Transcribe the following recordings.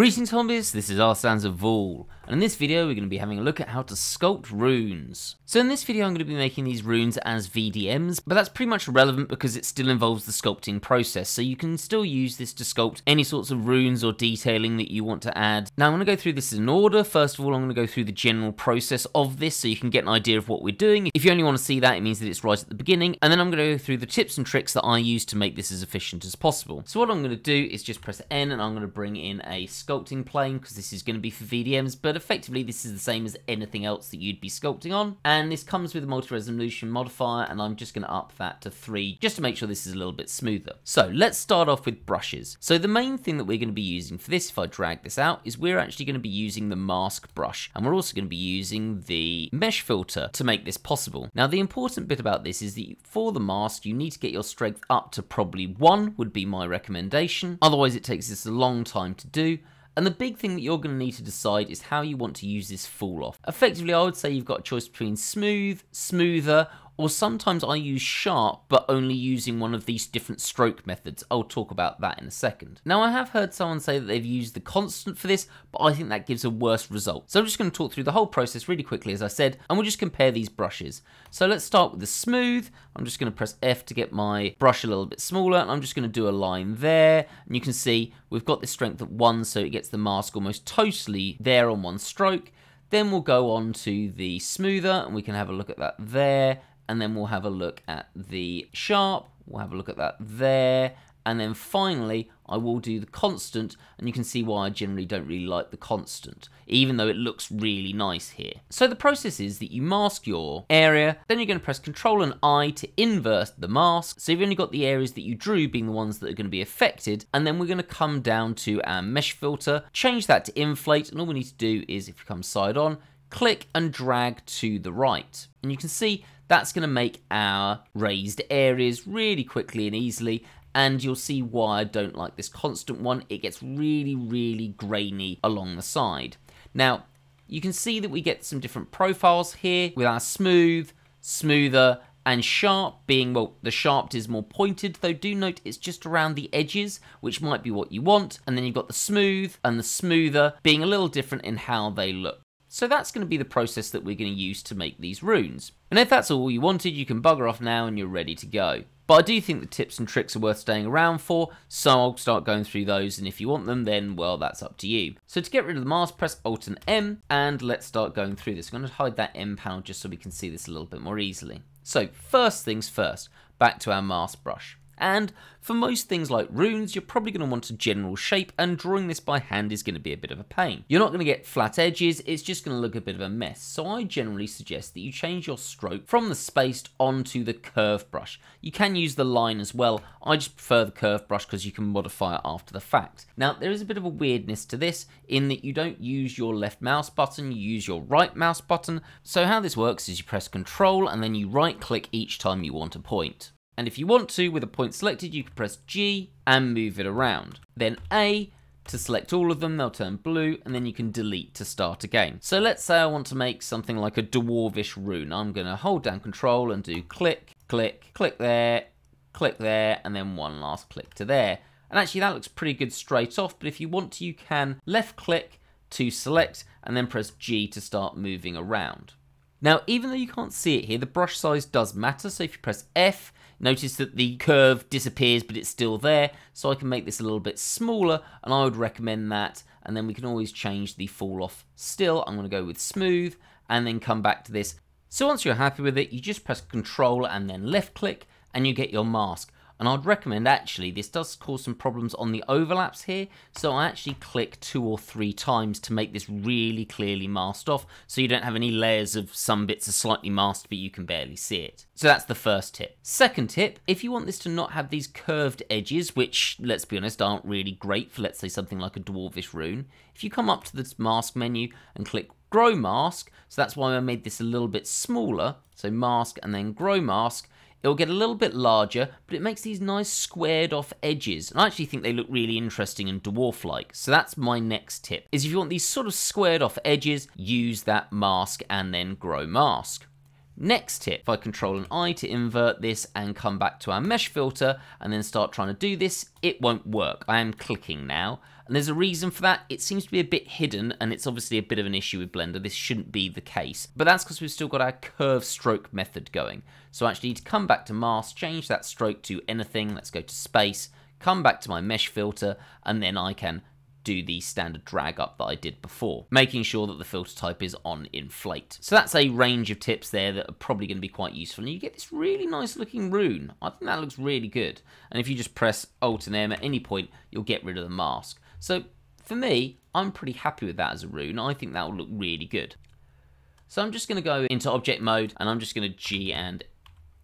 Greetings hobbies, this is Artisans of Vaul, and in this video we're going to be having a look at how to sculpt runes. So in this video I'm going to be making these runes as VDMs, but that's pretty much irrelevant because it still involves the sculpting process, so you can still use this to sculpt any sorts of runes or detailing that you want to add. Now I'm going to go through this in order, first of all I'm going to go through the general process of this so you can get an idea of what we're doing. If you only want to see that it means that it's right at the beginning, and then I'm going to go through the tips and tricks that I use to make this as efficient as possible. So what I'm going to do is just press N and I'm going to bring in a sculpting plane because this is going to be for VDMs, but effectively this is the same as anything else that you'd be sculpting on. And this comes with a multi-resolution modifier, and I'm just going to up that to 3 just to make sure this is a little bit smoother. So let's start off with brushes. So the main thing that we're going to be using for this, if I drag this out, is we're actually going to be using the mask brush, and we're also going to be using the mesh filter to make this possible. Now the important bit about this is that for the mask, you need to get your strength up to probably 1 would be my recommendation. Otherwise it takes this a long time to do. And the big thing that you're going to need to decide is how you want to use this fall off. Effectively, I would say you've got a choice between smooth, smoother, or sometimes I use sharp, but only using one of these different stroke methods. I'll talk about that in a second. Now, I have heard someone say that they've used the constant for this, but I think that gives a worse result. So I'm just going to talk through the whole process really quickly, as I said, and we'll just compare these brushes. So let's start with the smooth. I'm just going to press F to get my brush a little bit smaller, and I'm just going to do a line there. And you can see we've got this strength at 1, so it gets the mask almost totally there on one stroke. Then we'll go on to the smoother, and we can have a look at that there and then we'll have a look at the sharp, we'll have a look at that there, and then finally I will do the constant and you can see why I generally don't really like the constant even though it looks really nice here. So the process is that you mask your area then you're going to press Ctrl and I to invert the mask so you've only got the areas that you drew being the ones that are going to be affected and then we're going to come down to our mesh filter change that to inflate and all we need to do is if you come side on click and drag to the right and you can see that's going to make our raised areas really quickly and easily and you'll see why I don't like this constant one. It gets really, really grainy along the side. Now, you can see that we get some different profiles here with our smooth, smoother, and sharp being, well, the sharp is more pointed, though do note it's just around the edges, which might be what you want. And then you've got the smooth and the smoother being a little different in how they look. So that's going to be the process that we're going to use to make these runes. And if that's all you wanted, you can bugger off now and you're ready to go. But I do think the tips and tricks are worth staying around for, so I'll start going through those, and if you want them, then, well, that's up to you. So to get rid of the mask, press Alt and M, and let's start going through this. I'm going to hide that M panel just so we can see this a little bit more easily. So, first things first, back to our mask brush. And for most things like runes, you're probably going to want a general shape, and drawing this by hand is going to be a bit of a pain. You're not going to get flat edges, it's just going to look a bit of a mess. So I generally suggest that you change your stroke from the spaced onto the curve brush. You can use the line as well, I just prefer the curve brush because you can modify it after the fact. Now, there is a bit of a weirdness to this in that you don't use your left mouse button, you use your right mouse button. So how this works is you press control and then you right click each time you want a point. And if you want to, with a point selected, you can press G and move it around. Then A to select all of them, they'll turn blue, and then you can delete to start again. So let's say I want to make something like a dwarvish rune. I'm going to hold down control and do click, click, click there, click there, and then one last click to there. And actually that looks pretty good straight off, but if you want to, you can left click to select and then press G to start moving around. Now, even though you can't see it here, the brush size does matter, so if you press F, Notice that the curve disappears, but it's still there. So I can make this a little bit smaller, and I would recommend that. And then we can always change the fall off still. I'm going to go with smooth, and then come back to this. So once you're happy with it, you just press Control and then left click, and you get your mask. And I'd recommend actually, this does cause some problems on the overlaps here, so I actually click two or three times to make this really clearly masked off, so you don't have any layers of some bits are slightly masked but you can barely see it. So that's the first tip. Second tip, if you want this to not have these curved edges, which, let's be honest, aren't really great for, let's say, something like a dwarvish rune, if you come up to the mask menu and click grow mask, so that's why I made this a little bit smaller, so mask and then grow mask, It'll get a little bit larger, but it makes these nice squared off edges. And I actually think they look really interesting and dwarf-like. So that's my next tip, is if you want these sort of squared off edges, use that mask and then grow mask. Next tip, if I control an I to invert this and come back to our mesh filter and then start trying to do this, it won't work. I am clicking now. And there's a reason for that. It seems to be a bit hidden, and it's obviously a bit of an issue with Blender. This shouldn't be the case. But that's because we've still got our curve stroke method going. So I actually need to come back to mask, change that stroke to anything. Let's go to space, come back to my mesh filter, and then I can do the standard drag up that I did before, making sure that the filter type is on inflate. So that's a range of tips there that are probably going to be quite useful. And you get this really nice looking rune. I think that looks really good. And if you just press Alt and M at any point, you'll get rid of the mask. So for me, I'm pretty happy with that as a rune. I think that will look really good. So I'm just going to go into object mode and I'm just going to G and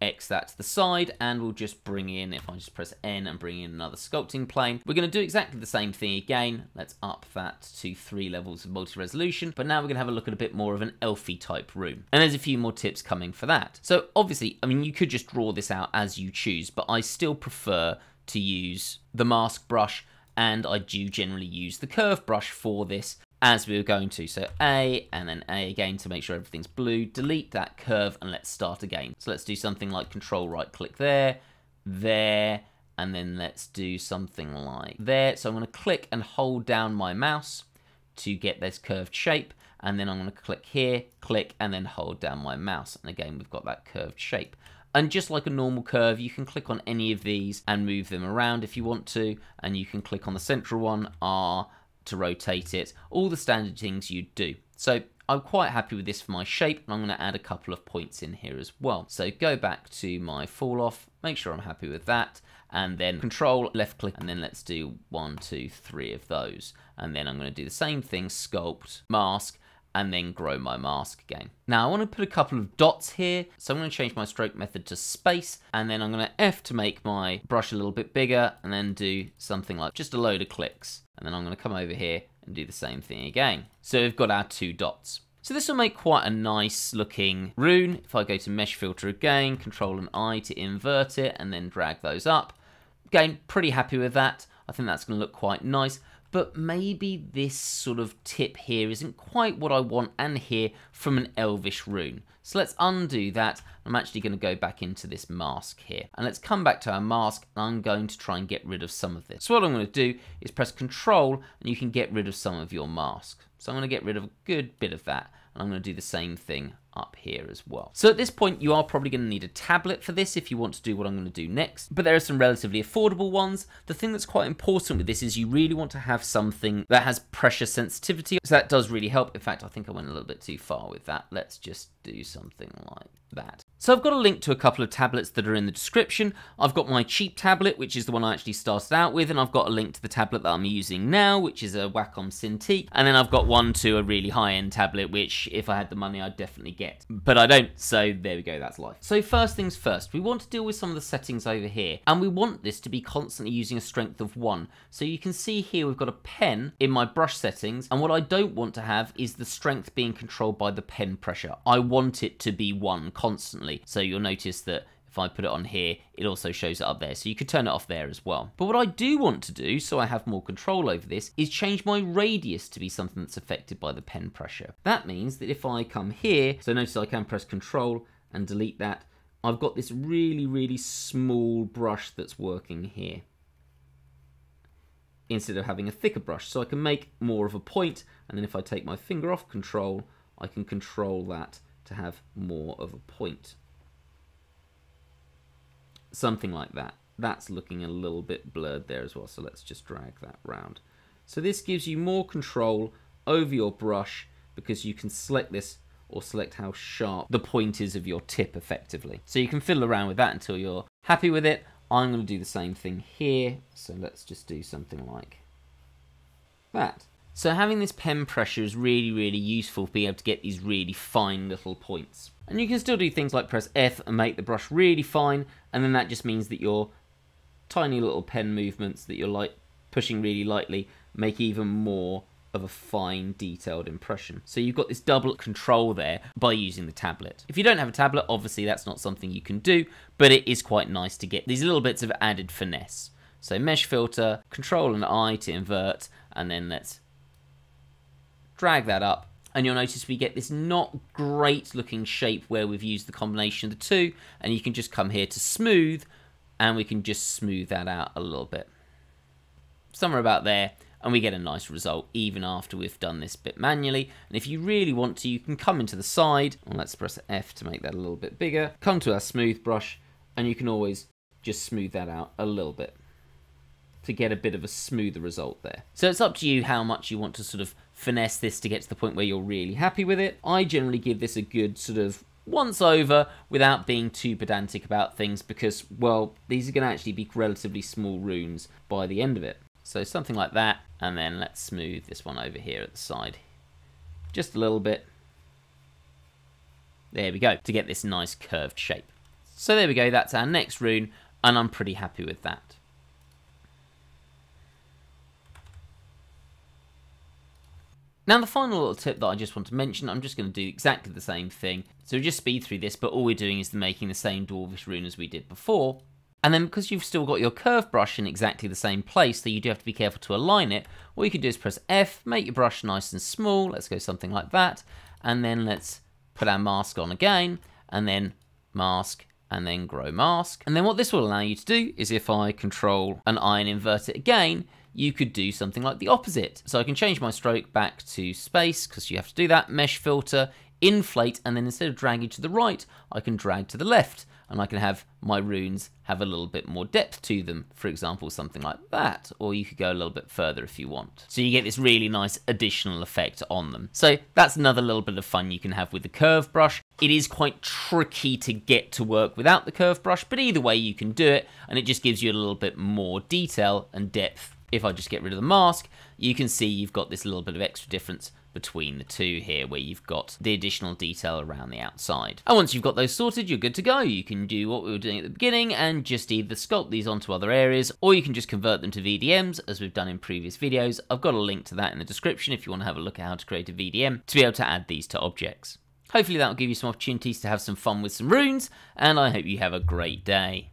X that to the side and we'll just bring in, if I just press N and bring in another sculpting plane, we're going to do exactly the same thing again. Let's up that to three levels of multi-resolution, but now we're going to have a look at a bit more of an Elfie type rune. And there's a few more tips coming for that. So obviously, I mean, you could just draw this out as you choose, but I still prefer to use the mask brush and I do generally use the curve brush for this as we were going to. So A and then A again to make sure everything's blue. Delete that curve and let's start again. So let's do something like control right click there, there, and then let's do something like there. So I'm going to click and hold down my mouse to get this curved shape. And then I'm going to click here, click, and then hold down my mouse. And again, we've got that curved shape. And just like a normal curve, you can click on any of these and move them around if you want to. And you can click on the central one, R, to rotate it, all the standard things you'd do. So I'm quite happy with this for my shape, and I'm going to add a couple of points in here as well. So go back to my fall off, make sure I'm happy with that, and then control, left click, and then let's do one, two, three of those. And then I'm going to do the same thing, sculpt, mask, and then grow my mask again. Now I want to put a couple of dots here, so I'm going to change my stroke method to space, and then I'm going to F to make my brush a little bit bigger, and then do something like just a load of clicks. And then I'm going to come over here and do the same thing again. So we've got our two dots. So this will make quite a nice looking rune. If I go to mesh filter again, control and I to invert it and then drag those up. Again, pretty happy with that. I think that's going to look quite nice but maybe this sort of tip here isn't quite what I want and here from an elvish rune. So let's undo that. I'm actually going to go back into this mask here. And let's come back to our mask and I'm going to try and get rid of some of this. So what I'm going to do is press control and you can get rid of some of your mask. So I'm going to get rid of a good bit of that and I'm going to do the same thing up here as well. So at this point, you are probably going to need a tablet for this if you want to do what I'm going to do next, but there are some relatively affordable ones. The thing that's quite important with this is you really want to have something that has pressure sensitivity, so that does really help. In fact, I think I went a little bit too far with that. Let's just do something like that. So I've got a link to a couple of tablets that are in the description. I've got my cheap tablet, which is the one I actually started out with, and I've got a link to the tablet that I'm using now, which is a Wacom Cintiq, and then I've got one to a really high-end tablet, which if I had the money, I'd definitely get. But I don't, so there we go, that's life. So first things first, we want to deal with some of the settings over here, and we want this to be constantly using a strength of one. So you can see here we've got a pen in my brush settings, and what I don't want to have is the strength being controlled by the pen pressure. I want it to be one constantly. So you'll notice that if I put it on here, it also shows it up there. So you could turn it off there as well. But what I do want to do, so I have more control over this, is change my radius to be something that's affected by the pen pressure. That means that if I come here, so notice I can press control and delete that, I've got this really, really small brush that's working here instead of having a thicker brush. So I can make more of a point, and then if I take my finger off control, I can control that to have more of a point something like that. That's looking a little bit blurred there as well, so let's just drag that round. So this gives you more control over your brush because you can select this or select how sharp the point is of your tip effectively. So you can fiddle around with that until you're happy with it. I'm going to do the same thing here, so let's just do something like that. So having this pen pressure is really, really useful for being able to get these really fine little points. And you can still do things like press F and make the brush really fine, and then that just means that your tiny little pen movements that you're like pushing really lightly make even more of a fine detailed impression. So you've got this double control there by using the tablet. If you don't have a tablet, obviously that's not something you can do, but it is quite nice to get these little bits of added finesse. So mesh filter, control and I to invert, and then let's drag that up and you'll notice we get this not great looking shape where we've used the combination of the two and you can just come here to smooth and we can just smooth that out a little bit somewhere about there and we get a nice result even after we've done this bit manually. And if you really want to, you can come into the side, and let's press F to make that a little bit bigger, come to our smooth brush, and you can always just smooth that out a little bit to get a bit of a smoother result there. So it's up to you how much you want to sort of finesse this to get to the point where you're really happy with it. I generally give this a good sort of once over without being too pedantic about things because, well, these are going to actually be relatively small runes by the end of it. So something like that, and then let's smooth this one over here at the side. Just a little bit. There we go, to get this nice curved shape. So there we go, that's our next rune, and I'm pretty happy with that. Now the final little tip that I just want to mention, I'm just going to do exactly the same thing. So just speed through this, but all we're doing is making the same Dwarvish rune as we did before. And then because you've still got your curve brush in exactly the same place, so you do have to be careful to align it, all you can do is press F, make your brush nice and small, let's go something like that, and then let's put our mask on again, and then mask, and then grow mask. And then what this will allow you to do is if I control and I invert it again, you could do something like the opposite. So I can change my stroke back to space, because you have to do that, mesh filter, inflate, and then instead of dragging to the right, I can drag to the left, and I can have my runes have a little bit more depth to them, for example, something like that, or you could go a little bit further if you want. So you get this really nice additional effect on them. So that's another little bit of fun you can have with the curve brush. It is quite tricky to get to work without the curve brush, but either way you can do it, and it just gives you a little bit more detail and depth if I just get rid of the mask, you can see you've got this little bit of extra difference between the two here where you've got the additional detail around the outside. And once you've got those sorted, you're good to go. You can do what we were doing at the beginning and just either sculpt these onto other areas or you can just convert them to VDMs as we've done in previous videos. I've got a link to that in the description if you want to have a look at how to create a VDM to be able to add these to objects. Hopefully that will give you some opportunities to have some fun with some runes and I hope you have a great day.